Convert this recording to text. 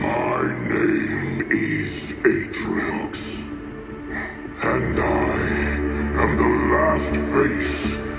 My name is Atriox. And I am the last face